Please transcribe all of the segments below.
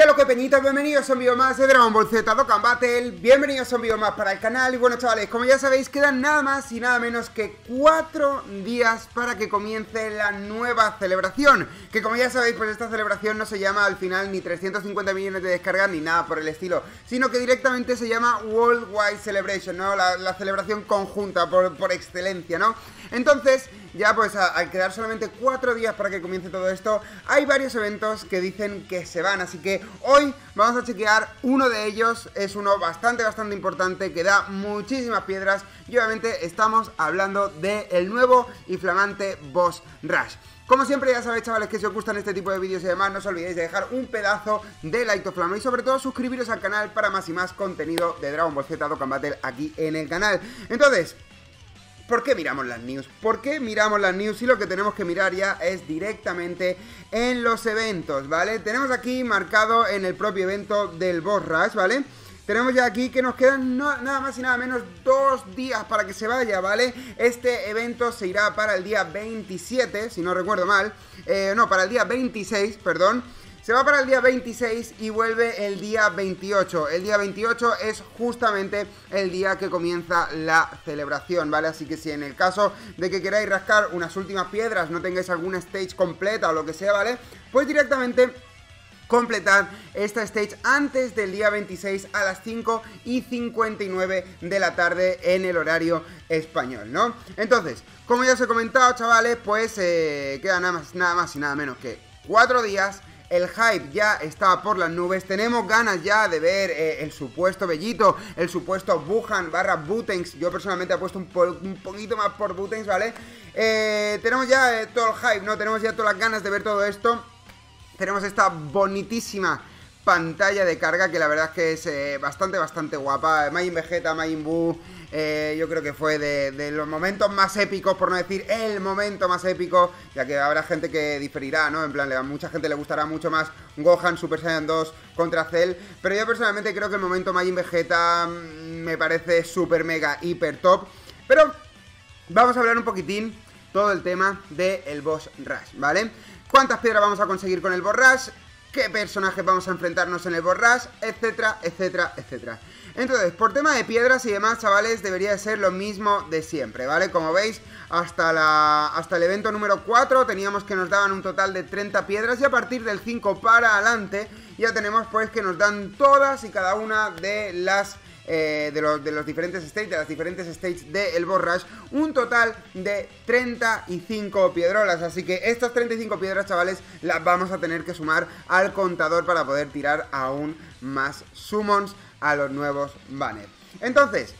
¿Qué lo que peñitos? Bienvenidos a un vídeo más de Dragon Ball Z Dokkan Battle Bienvenidos a un vídeo más para el canal Y bueno chavales, como ya sabéis, quedan nada más y nada menos que cuatro días para que comience la nueva celebración Que como ya sabéis, pues esta celebración no se llama al final ni 350 millones de descargas ni nada por el estilo Sino que directamente se llama Worldwide Celebration, ¿no? La, celebración conjunta por, por excelencia, ¿no? Entonces, ya pues al quedar solamente cuatro días para que comience todo esto, hay varios eventos que dicen que se van, así que hoy vamos a chequear uno de ellos, es uno bastante, bastante importante, que da muchísimas piedras, y obviamente estamos hablando del nuevo y flamante Boss Rush. Como siempre ya sabéis chavales que si os gustan este tipo de vídeos y demás no os olvidéis de dejar un pedazo de like to flama y sobre todo suscribiros al canal para más y más contenido de Dragon Ball Z Dokkan Battle aquí en el canal. Entonces, ¿Por qué miramos las news? ¿Por qué miramos las news? Y lo que tenemos que mirar ya es directamente en los eventos, ¿vale? Tenemos aquí marcado en el propio evento del Boss Rush, ¿vale? Tenemos ya aquí que nos quedan nada más y nada menos dos días para que se vaya, ¿vale? Este evento se irá para el día 27, si no recuerdo mal. Eh, no, para el día 26, perdón. Se va para el día 26 y vuelve el día 28. El día 28 es justamente el día que comienza la celebración, ¿vale? Así que si en el caso de que queráis rascar unas últimas piedras, no tengáis alguna stage completa o lo que sea, ¿vale? Pues directamente completad esta stage antes del día 26 a las 5 y 59 de la tarde en el horario español, ¿no? Entonces, como ya os he comentado, chavales, pues eh, queda nada más, nada más y nada menos que 4 días el hype ya está por las nubes, tenemos ganas ya de ver eh, el supuesto Bellito, el supuesto Buhan barra Butenks, yo personalmente he puesto un, poquito más por Butenks, ¿vale? Eh, tenemos ya eh, todo el hype, ¿no? Tenemos ya todas las ganas de ver todo esto, tenemos esta bonitísima pantalla de carga que la verdad es que es bastante, bastante guapa, Majin Vegeta, Majin Buu... Eh, yo creo que fue de, los momentos más épicos, por no decir el momento más épico, ya que habrá gente que diferirá, ¿no? En plan, a mucha gente le gustará mucho más Gohan Super Saiyan 2 contra Cell, pero yo personalmente creo que el momento Majin Vegeta mm, me parece súper mega hiper top, pero vamos a hablar un poquitín todo el tema del boss rush, ¿vale? ¿Cuántas piedras vamos a conseguir con el boss rush? ¿Qué personajes vamos a enfrentarnos en el boss rush? Etcétera, etcétera, etcétera. Entonces, por tema de piedras y demás, chavales, debería de ser lo mismo de siempre, ¿vale? Como veis, hasta, la, hasta el evento número 4 teníamos que nos daban un total de 30 piedras y a partir del 5 para adelante ya tenemos pues que nos dan todas y cada una de las... Eh, de, los, de, los, diferentes stages, de las diferentes stages del El Borrash, un total de 35 piedrolas. Así que estas 35 piedras, chavales, las vamos a tener que sumar al contador para poder tirar aún más summons a los nuevos banners. Entonces,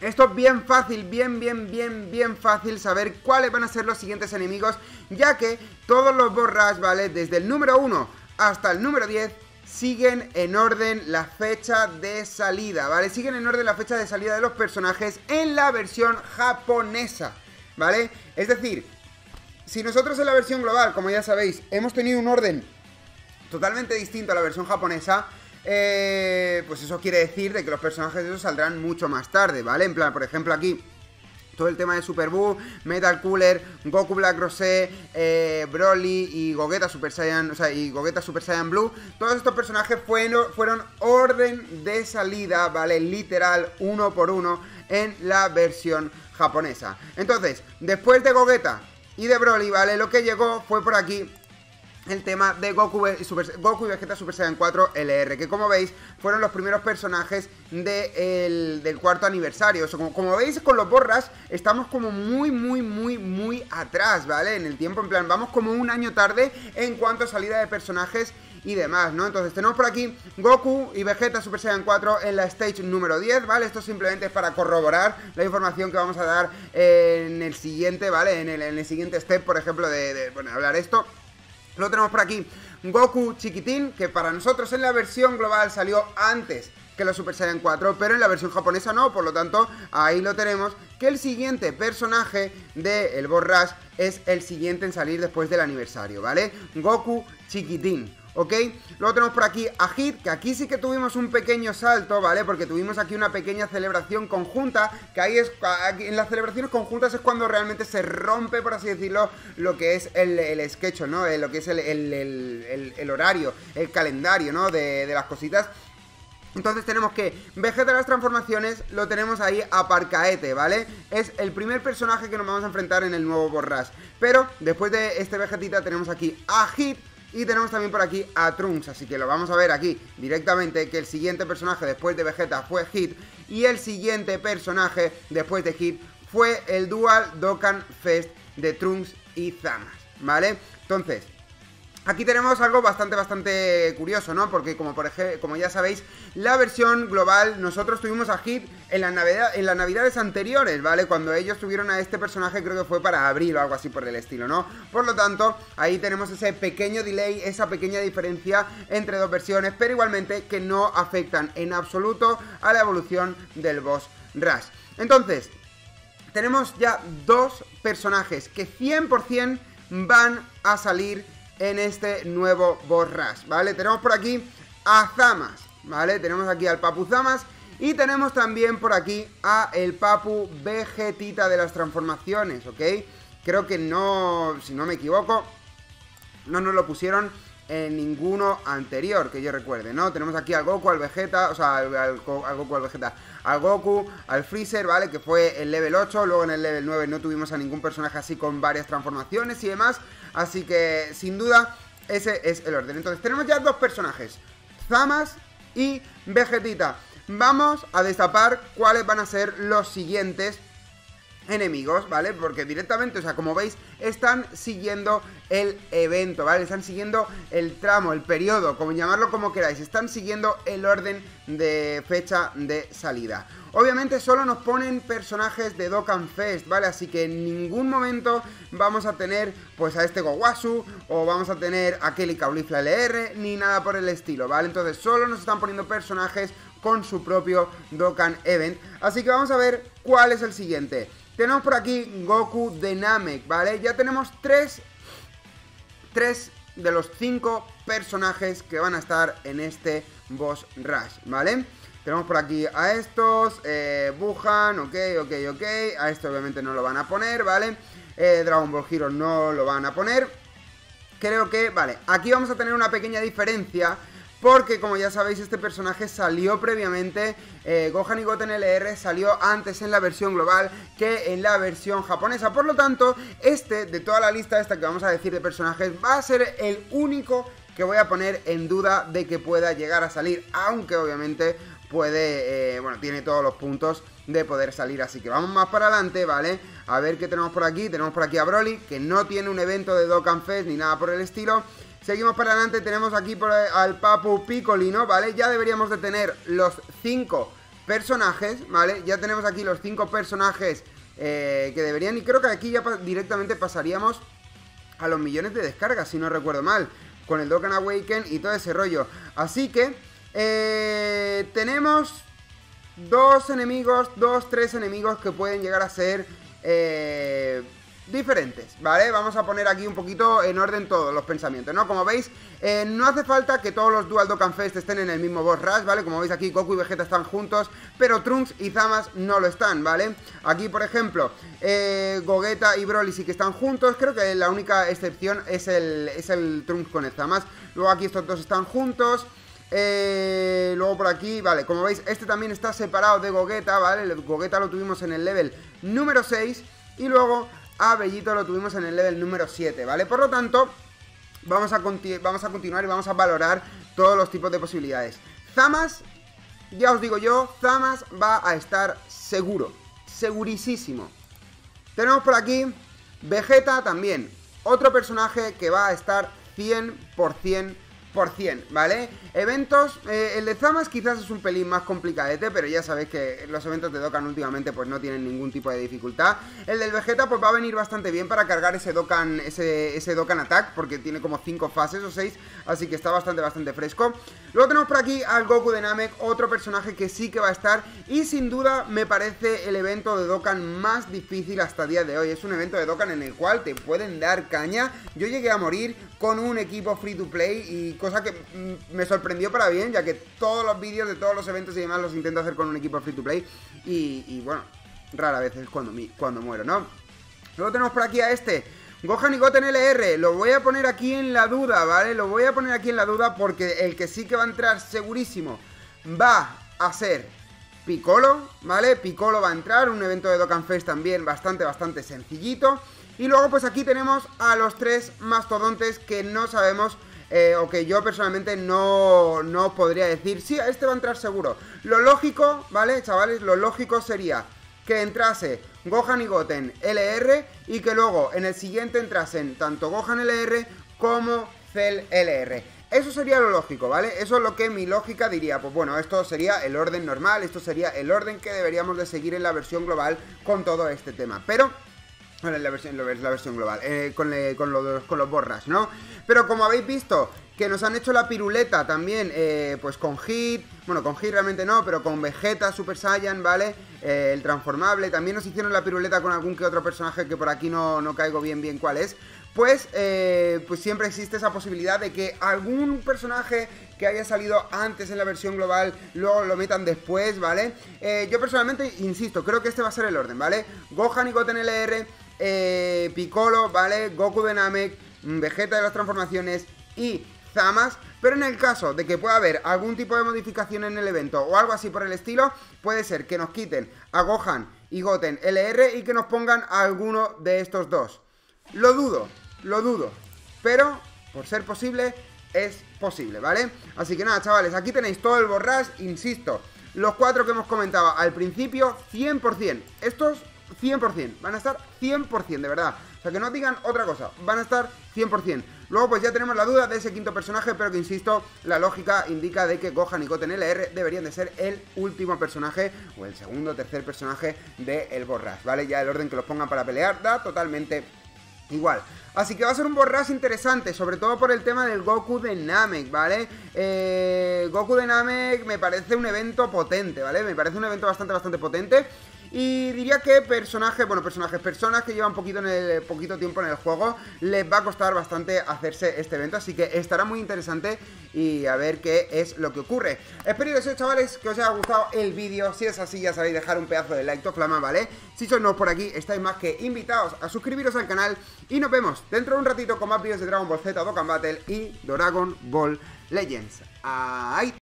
esto es bien fácil, bien, bien, bien, bien fácil saber cuáles van a ser los siguientes enemigos, ya que todos los borras, ¿vale? Desde el número 1 hasta el número 10 siguen en orden la fecha de salida, ¿vale? Siguen en orden la fecha de salida de los personajes en la versión japonesa, ¿vale? Es decir, si nosotros en la versión global, como ya sabéis, hemos tenido un orden totalmente distinto a la versión japonesa, eh, pues eso quiere decir de que los personajes de esos saldrán mucho más tarde, ¿vale? En plan, por ejemplo, aquí todo el tema de Super Buu, Metal Cooler, Goku Black Rosé, eh, Broly y Gogeta Super Saiyan, o sea, y Gogeta Super Saiyan Blue, todos estos personajes fueron, fueron orden de salida, ¿vale? Literal, uno por uno en la versión japonesa. Entonces, después de Gogeta y de Broly, ¿vale? Lo que llegó fue por aquí el tema de Goku, Goku y Vegeta Super Saiyan 4 LR, que como veis fueron los primeros personajes del cuarto aniversario. O sea, como, veis con los borras estamos como muy, muy, muy, muy atrás, ¿vale? En el tiempo, en plan, vamos como un año tarde en cuanto a salida de personajes y demás, ¿no? Entonces tenemos por aquí Goku y Vegeta Super Saiyan 4 en la stage número 10, ¿vale? Esto simplemente es para corroborar la información que vamos a dar en el siguiente, ¿vale? En el, siguiente step, por ejemplo, de, de bueno, hablar esto lo tenemos por aquí, Goku chiquitín, que para nosotros en la versión global salió antes que la Super Saiyan 4, pero en la versión japonesa no, por lo tanto, ahí lo tenemos, que el siguiente personaje de el Borrash es el siguiente en salir después del aniversario, ¿vale? Goku chiquitín. ¿Ok? Luego tenemos por aquí a Hit, que aquí sí que tuvimos un pequeño salto, ¿vale? Porque tuvimos aquí una pequeña celebración conjunta, que ahí es, en las celebraciones conjuntas es cuando realmente se rompe, por así decirlo, lo que es el, el sketch, ¿no? Eh, lo que es el, horario, el calendario, ¿no? De, de las cositas. Entonces tenemos que Vegeta de las transformaciones lo tenemos ahí a Parcaete, ¿vale? Es el primer personaje que nos vamos a enfrentar en el nuevo Borras. Pero después de este Vegetita tenemos aquí a Hit y tenemos también por aquí a Trunks, así que lo vamos a ver aquí directamente que el siguiente personaje después de Vegeta fue Hit y el siguiente personaje después de Hit fue el Dual Dokkan Fest de Trunks y Zamas, ¿vale? Entonces, Aquí tenemos algo bastante, bastante curioso, ¿no? Porque como por como ya sabéis, la versión global, nosotros tuvimos a Hit en, la en las navidades anteriores, ¿vale? Cuando ellos tuvieron a este personaje, creo que fue para abril o algo así por el estilo, ¿no? Por lo tanto, ahí tenemos ese pequeño delay, esa pequeña diferencia entre dos versiones, pero igualmente que no afectan en absoluto a la evolución del boss Rush. Entonces, tenemos ya dos personajes que 100% van a salir en este nuevo Boss ¿vale? Tenemos por aquí a Zamas, ¿vale? Tenemos aquí al Papu Zamas y tenemos también por aquí a el Papu Vegetita de las transformaciones, ¿ok? Creo que no, si no me equivoco, no nos lo pusieron en ninguno anterior que yo recuerde, ¿no? Tenemos aquí al Goku, al Vegeta, o sea, al, Goku, al Vegeta, al Goku, al Freezer, ¿vale? Que fue el level 8, luego en el level 9 no tuvimos a ningún personaje así con varias transformaciones y demás, así que sin duda ese es el orden. Entonces tenemos ya dos personajes, Zamas y Vegetita. Vamos a destapar cuáles van a ser los siguientes enemigos, ¿vale? Porque directamente, o sea, como veis, están siguiendo el evento, ¿vale? Están siguiendo el tramo, el periodo, como llamarlo como queráis, están siguiendo el orden de fecha de salida. Obviamente solo nos ponen personajes de Dokkan Fest, ¿vale? Así que en ningún momento vamos a tener pues a este Gowasu o vamos a tener a Kelly Caulifla LR ni nada por el estilo, ¿vale? Entonces solo nos están poniendo personajes con su propio Dokkan Event. Así que vamos a ver cuál es el siguiente. Tenemos por aquí Goku de Namek, ¿vale? Ya tenemos tres, tres de los cinco personajes que van a estar en este Boss Rush, ¿vale? Tenemos por aquí a estos, eh, Buhan, ok, ok, ok, a esto obviamente no lo van a poner, ¿vale? Eh, Dragon Ball Hero no lo van a poner. Creo que, vale, aquí vamos a tener una pequeña diferencia porque como ya sabéis este personaje salió previamente, eh, Gohan y Goten LR salió antes en la versión global que en la versión japonesa, por lo tanto este de toda la lista esta que vamos a decir de personajes va a ser el único que voy a poner en duda de que pueda llegar a salir, aunque obviamente puede, eh, bueno, tiene todos los puntos de poder salir, así que vamos más para adelante, ¿vale? A ver qué tenemos por aquí, tenemos por aquí a Broly, que no tiene un evento de Dokkan Fest ni nada por el estilo, Seguimos para adelante, tenemos aquí por, al Papu Picolino, ¿vale? Ya deberíamos de tener los cinco personajes, ¿vale? Ya tenemos aquí los cinco personajes eh, que deberían... Y creo que aquí ya directamente pasaríamos a los millones de descargas, si no recuerdo mal. Con el Dokkan Awaken y todo ese rollo. Así que... Eh, tenemos dos enemigos, dos, tres enemigos que pueden llegar a ser... Eh, diferentes, ¿vale? Vamos a poner aquí un poquito en orden todos los pensamientos, ¿no? Como veis, eh, no hace falta que todos los Dual Dokkan Fest estén en el mismo boss rush, ¿vale? Como veis aquí, Goku y Vegeta están juntos, pero Trunks y Zamas no lo están, ¿vale? Aquí, por ejemplo, eh, Gogeta y Broly sí que están juntos, creo que la única excepción es el, es el Trunks con el Zamas. Luego aquí estos dos están juntos... Eh, luego por aquí, vale, como veis, este también está separado de Gogeta, ¿vale? El Gogeta lo tuvimos en el level número 6 Y luego a lo tuvimos en el level número 7, ¿vale? Por lo tanto, vamos a, vamos a continuar y vamos a valorar todos los tipos de posibilidades. Zamas, ya os digo yo, Zamas va a estar seguro, segurísimo. Tenemos por aquí Vegeta también, otro personaje que va a estar 100% ¿vale? Eventos, eh, el de Zamas quizás es un pelín más complicadete, pero ya sabéis que los eventos de Dokkan últimamente pues no tienen ningún tipo de dificultad. El del Vegeta pues va a venir bastante bien para cargar ese Dokkan, ese, ese Dokkan Attack, porque tiene como 5 fases o 6, así que está bastante, bastante fresco. Luego tenemos por aquí al Goku de Namek, otro personaje que sí que va a estar, y sin duda me parece el evento de Dokkan más difícil hasta día de hoy. Es un evento de Dokkan en el cual te pueden dar caña. Yo llegué a morir con un equipo free to play y cosa que mm, me sorprendió para bien, ya que todos los vídeos de todos los eventos y demás los intento hacer con un equipo free to play. Y, bueno, rara vez es cuando, cuando muero, ¿no? Luego tenemos por aquí a este. Gohan y Goten LR, lo voy a poner aquí en la duda, ¿vale? Lo voy a poner aquí en la duda porque el que sí que va a entrar segurísimo va a ser Piccolo, ¿vale? Piccolo va a entrar, un evento de Dokkan Fest también bastante, bastante sencillito. Y luego pues aquí tenemos a los tres mastodontes que no sabemos eh, o que yo personalmente no, no podría decir, sí, este va a entrar seguro. Lo lógico, ¿vale, chavales? Lo lógico sería que entrase Gohan y Goten LR y que luego en el siguiente entrasen tanto Gohan LR como Cell LR. Eso sería lo lógico, ¿vale? Eso es lo que mi lógica diría. Pues bueno, esto sería el orden normal, esto sería el orden que deberíamos de seguir en la versión global con todo este tema. Pero la versión, la versión global, eh, con, con, los, con los borras, ¿no? Pero como habéis visto, que nos han hecho la piruleta también, eh, pues con Hit, bueno, con Hit realmente no, pero con Vegeta, Super Saiyan, ¿vale? Eh, el transformable, también nos hicieron la piruleta con algún que otro personaje que por aquí no, no caigo bien bien cuál es, pues, pues siempre existe esa posibilidad de que algún personaje que haya salido antes en la versión global, luego lo metan después, ¿vale? yo personalmente, insisto, creo que este va a ser el orden, ¿vale? Gohan y Goten LR eh, Piccolo, ¿vale? Goku de Namek, mm, Vegeta de las transformaciones y Zamas. Pero en el caso de que pueda haber algún tipo de modificación en el evento o algo así por el estilo, puede ser que nos quiten a Gohan y Goten LR y que nos pongan a alguno de estos dos. Lo dudo, lo dudo. Pero, por ser posible, es posible, ¿vale? Así que nada, chavales, aquí tenéis todo el borras, insisto. Los cuatro que hemos comentado al principio, 100%. Estos 100%, van a estar 100%, de verdad. O sea, que no digan otra cosa, van a estar 100%. Luego pues ya tenemos la duda de ese quinto personaje, pero que insisto, la lógica indica de que Gohan y Goten LR deberían de ser el último personaje, o el segundo o tercer personaje de el Borras, ¿vale? Ya el orden que los pongan para pelear da totalmente igual. Así que va a ser un borras interesante, sobre todo por el tema del Goku de Namek, ¿vale? Eh, Goku de Namek me parece un evento potente, ¿vale? Me parece un evento bastante, bastante potente. Y diría que personajes, bueno, personajes, personas que llevan poquito, en el, poquito tiempo en el juego, les va a costar bastante hacerse este evento, así que estará muy interesante y a ver qué es lo que ocurre. Espero y deseo, chavales, que os haya gustado el vídeo. Si es así, ya sabéis dejar un pedazo de like to flama, ¿vale? Si sois nuevos por aquí, estáis más que invitados a suscribiros al canal y nos vemos dentro de un ratito con más vídeos de Dragon Ball Z, Dokkan Battle y Dragon Ball Legends. ¡Ay!